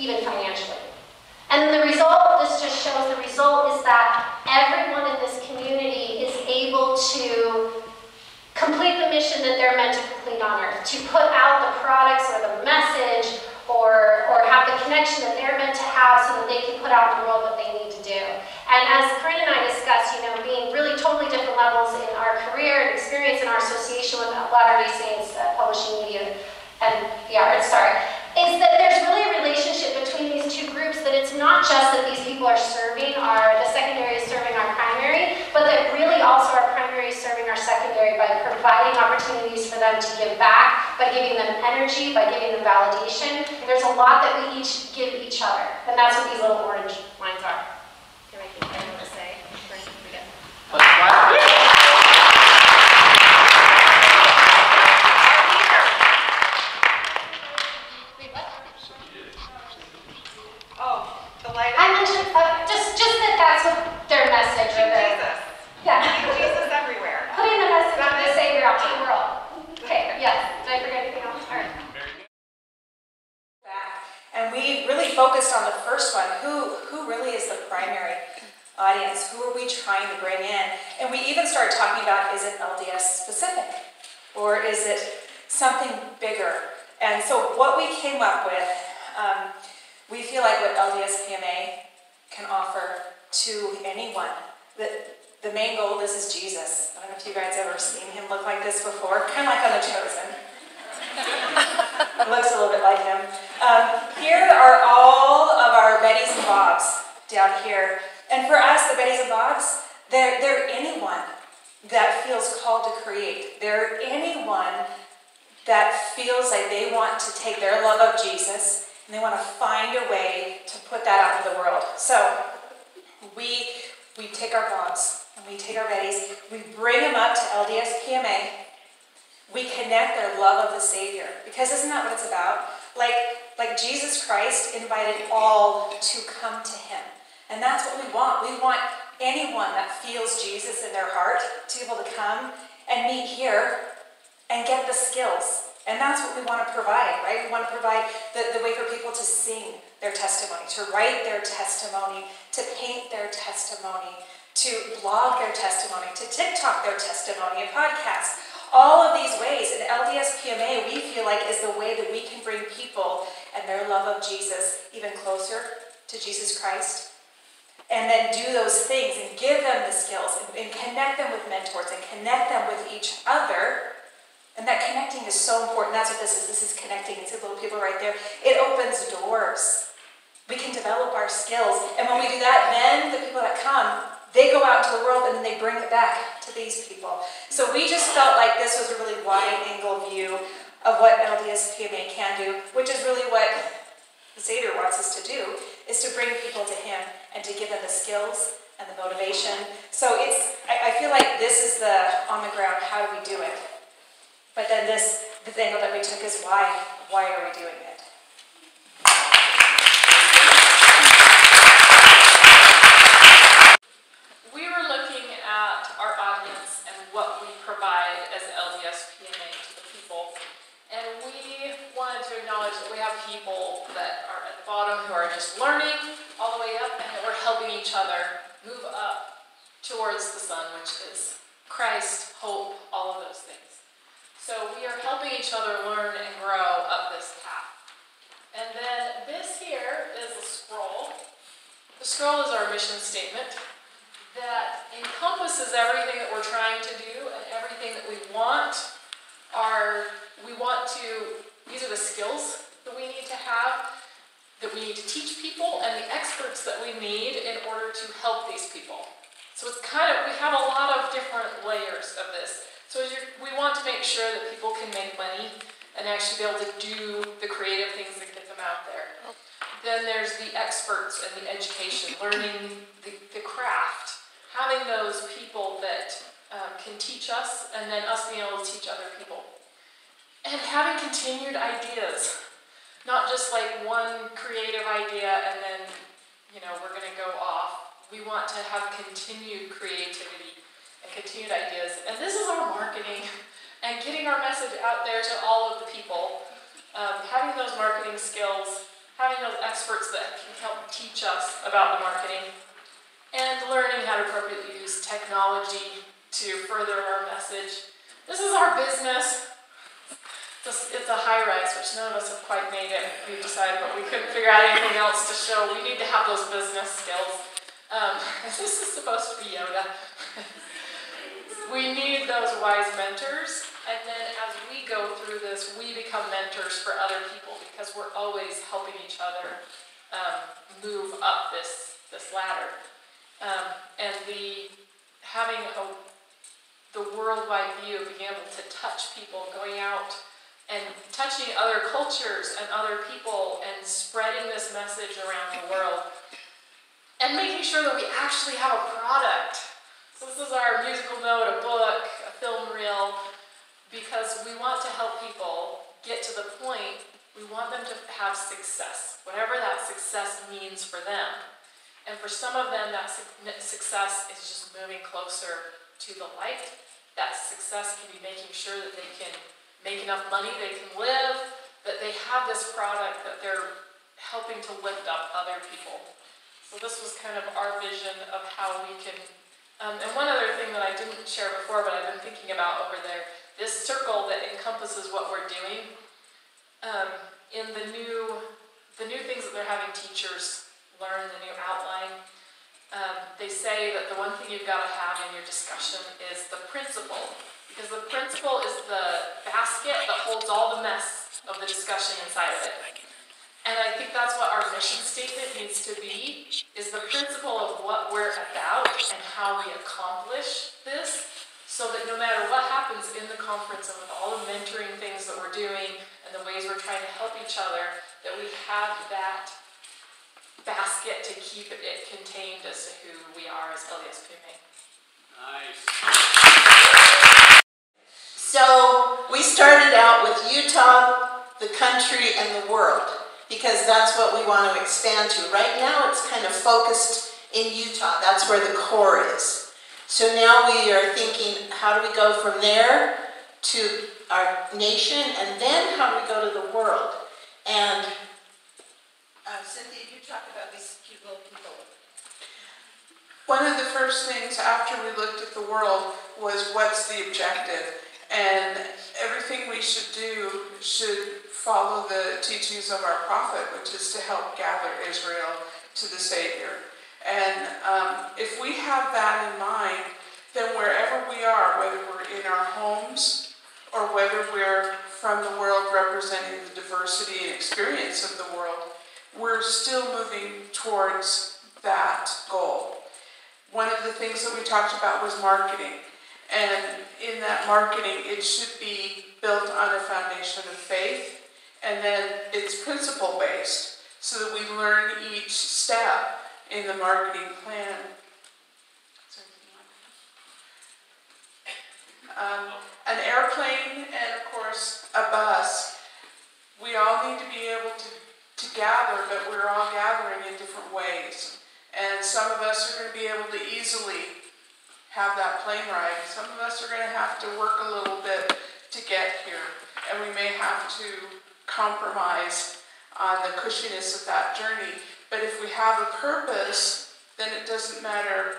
even financially. And the result, this just shows the result is that everyone in this community is able to complete the mission that they're meant to complete on earth, to put out the products or the message or, or have the connection that they're meant to have so that they can put out in the world what they need to do. And as Corinne and I discussed, you know, being really totally different levels in our career and experience in our association with Latter-day Saints uh, Publishing Media and the Art Star, is that there's really a relationship groups that it's not just that these people are serving our, the secondary is serving our primary, but that really also our primary is serving our secondary by providing opportunities for them to give back, by giving them energy, by giving them validation. There's a lot that we each give each other, and that's what these little orange lines are. Think I to say? Oh, the light. I mentioned, uh, just, just that that's what their message King of it. Jesus. Yeah. King Jesus everywhere. Putting the message of the Savior out to the world. Okay, yes. Did I forget anything else? All right. And we really focused on the first one, who, who really is the primary audience? Who are we trying to bring in? And we even started talking about, is it LDS specific? Or is it something bigger? And so what we came up with, um, we feel like what LDS PMA can offer to anyone. The, the main goal, this is Jesus. I don't know if you guys ever seen him look like this before, kind of like on The Chosen. Looks a little bit like him. Um, here are all of our Bettys and Bobs down here. And for us, the Bettys and Bobs, they're, they're anyone that feels called to create. They're anyone that feels like they want to take their love of Jesus and they want to find a way to put that out into the world. So we, we take our Bobs and we take our Bettys, we bring them up to LDS PMA, we connect their love of the Savior. Because isn't that what it's about? Like, like Jesus Christ invited all to come to him. And that's what we want. We want anyone that feels Jesus in their heart to be able to come and meet here and get the skills. And that's what we want to provide, right? We want to provide the, the way for people to sing their testimony, to write their testimony, to paint their testimony, to blog their testimony, to TikTok their testimony, a podcast. All of these ways, and LDS PMA, we feel like is the way that we can bring people and their love of Jesus even closer to Jesus Christ. And then do those things and give them the skills and, and connect them with mentors and connect them with each other. And that connecting is so important. That's what this is. This is connecting. It's the little people right there. It opens doors. We can develop our skills. And when we do that, then the people that come, they go out into the world and then they bring it back to these people. So we just felt like this was a really wide angle view of what LDS PMA can do, which is really what Savior wants us to do, is to bring people to Him and to give them the skills and the motivation. So it's, I, I feel like this is the on the ground, how do we do it? But then this, the angle that we took is why, why are we doing it? We were looking at our audience and what we provide as LDS PMA to the people. And we wanted to acknowledge that we have people that are at the bottom who are just learning all the way up and that we're helping each other move up towards the sun, which is Christ, hope, all of those things. So we are helping each other learn and grow up this path. And then this here is a scroll. The scroll is our mission statement that encompasses everything that we're trying to do and everything that we want are we want to these are the skills that we need to have that we need to teach people and the experts that we need in order to help these people. So it's kind of we have a lot of different layers of this. So we want to make sure that people can make money and actually be able to do the creative things that get them out there. Then there's the experts and the education learning the, the craft having those people that um, can teach us, and then us being able to teach other people. And having continued ideas, not just like one creative idea and then, you know, we're gonna go off. We want to have continued creativity and continued ideas. And this is our marketing and getting our message out there to all of the people. Um, having those marketing skills, having those experts that can help teach us about the marketing, and learning how to appropriately use technology to further our message. This is our business. It's, it's a high rise, which none of us have quite made it. We decided, but we couldn't figure out anything else to show. We need to have those business skills. Um, this is supposed to be Yoda. we need those wise mentors, and then as we go through this, we become mentors for other people because we're always helping each other um, move up this this ladder. Um, and the having a the worldwide view being able to touch people, going out and touching other cultures and other people and spreading this message around the world. And making sure that we actually have a product. So this is our musical note, a book, a film reel, because we want to help people get to the point, we want them to have success, whatever that success means for them. And for some of them, that success is just moving closer to the light. That success can be making sure that they can make enough money they can live, that they have this product that they're helping to lift up other people. So this was kind of our vision of how we can, um, and one other thing that I didn't share before, but I've been thinking about over there, this circle that encompasses what we're doing, um, in the new, the new things that they're having teachers learn, the new outline, um, they say that the one thing you've got to have in your discussion is the principle because the principle is the basket that holds all the mess of the discussion inside of it. And I think that's what our mission statement needs to be, is the principle of what we're about and how we accomplish this, so that no matter what happens in the conference and with all the mentoring things that we're doing and the ways we're trying to help each other, that we have that basket to keep it contained as to who we are as LDS PMA. Nice. So we started out with Utah, the country, and the world because that's what we want to expand to. Right now it's kind of focused in Utah. That's where the core is. So now we are thinking, how do we go from there to our nation, and then how do we go to the world? And uh, Cynthia, you talk about these cute little people. One of the first things after we looked at the world was what's the objective? And everything we should do should follow the teachings of our prophet, which is to help gather Israel to the Savior. And um, if we have that in mind, then wherever we are, whether we're in our homes or whether we're from the world representing the diversity and experience of the world, we're still moving towards that goal. One of the things that we talked about was marketing. And in that marketing, it should be built on a foundation of faith, and then it's principle based, so that we learn each step in the marketing plan. Um, an airplane and of course a bus, we all need to be able to, to gather, but we're all gathering in different ways. And some of us are going to be able to easily have that plane ride. Some of us are going to have to work a little bit to get here, and we may have to compromise on the cushiness of that journey. But if we have a purpose, then it doesn't matter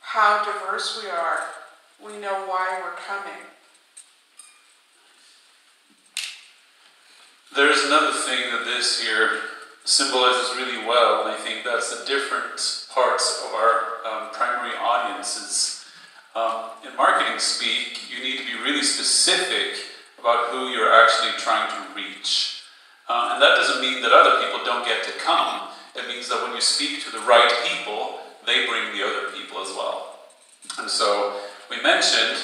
how diverse we are, we know why we're coming. There's another thing that this here symbolizes really well, and I think that's the different parts of our um, primary audiences. Um, in marketing speak, you need to be really specific about who you're actually trying to reach. Uh, and that doesn't mean that other people don't get to come. It means that when you speak to the right people, they bring the other people as well. And so we mentioned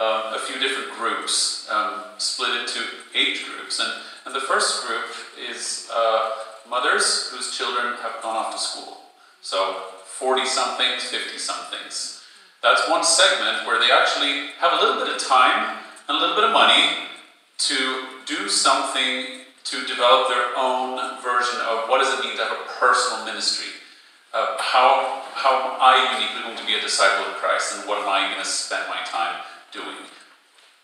um, a few different groups um, split into age groups. And, and the first group is uh, mothers whose children have gone off to school. So 40-somethings, 50-somethings. That's one segment where they actually have a little bit of time and a little bit of money to do something to develop their own version of what does it mean to have a personal ministry. Uh, how, how am I uniquely going to be a disciple of Christ and what am I going to spend my time doing?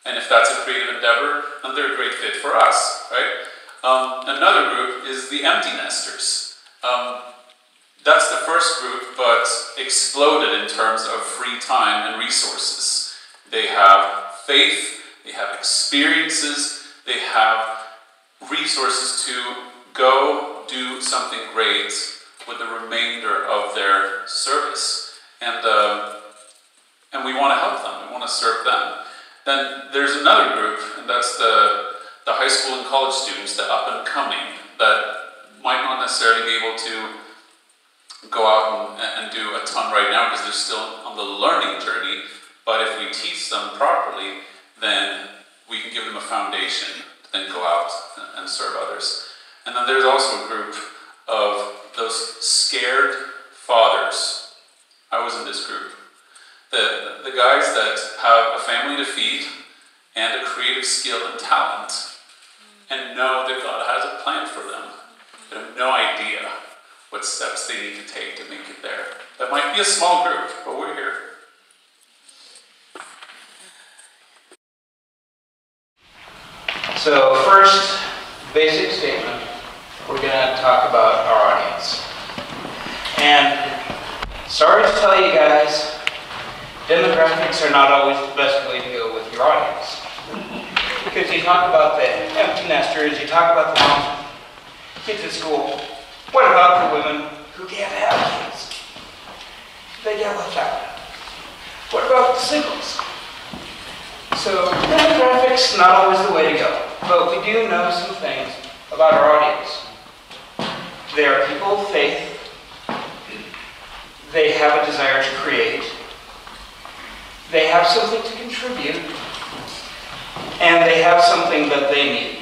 And if that's a creative endeavor, then they're a great fit for us, right? Um, another group is the empty nesters. Um, that's the first group, but exploded in terms of free time and resources. They have faith, they have experiences, they have resources to go do something great with the remainder of their service. And, uh, and we want to help them, we want to serve them. Then there's another group, and that's the, the high school and college students, the up and coming, that might not necessarily be able to go out and, and do a ton right now because they're still on the learning journey. But if we teach them properly, then we can give them a foundation to then go out and, and serve others. And then there's also a group of those scared fathers. I was in this group. The, the guys that have a family to feed and a creative skill and talent and know that God has a plan for them, They have no idea what steps they need to take to make it there. That might be a small group, but we're here. So first, basic statement, we're going to talk about our audience. And sorry to tell you guys, demographics are not always the best way to go with your audience. Because you talk about the empty nesters, you talk about the moms, kids at school. What about the women who can't have kids? They get left out. What about the singles? So demographics, not always the way to go. But we do know some things about our audience. They are people of faith. They have a desire to create. They have something to contribute. And they have something that they need.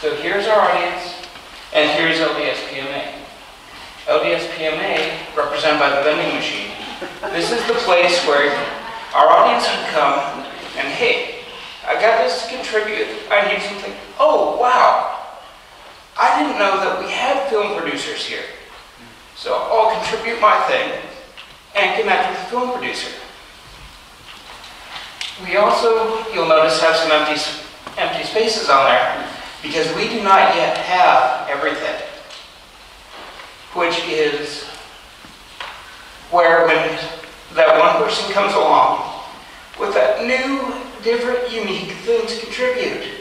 So here's our audience, and here's LDS PMA. LDS PMA, represented by the vending machine, this is the place where our audience can come and, hey, I got this to contribute. I need something. Oh, wow. I didn't know that we had film producers here. So I'll contribute my thing and connect with the film producer. We also, you'll notice, have some empty, empty spaces on there because we do not yet have everything, which is where when that one person comes along with that new, different, unique thing to contribute.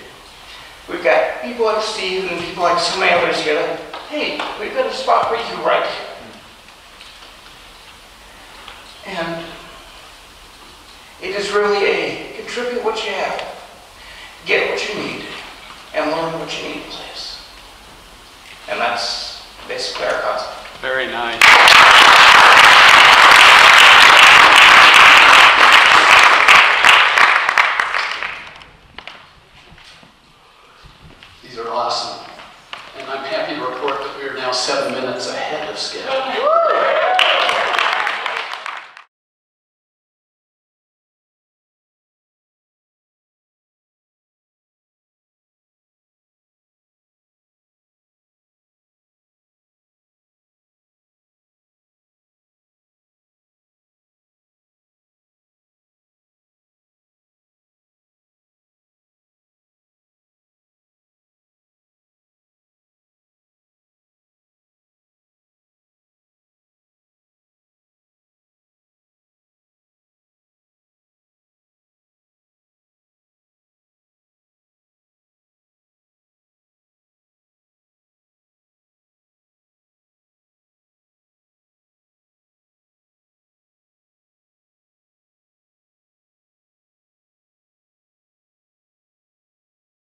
We've got people like Steve and people like so many others here that, hey, we've got a spot for you right here. And it is really a contribute what you have, get what you need, and learn what you need place. And that's basically our concept. Very nice. These are awesome. And I'm happy to report that we are now seven minutes ahead of schedule.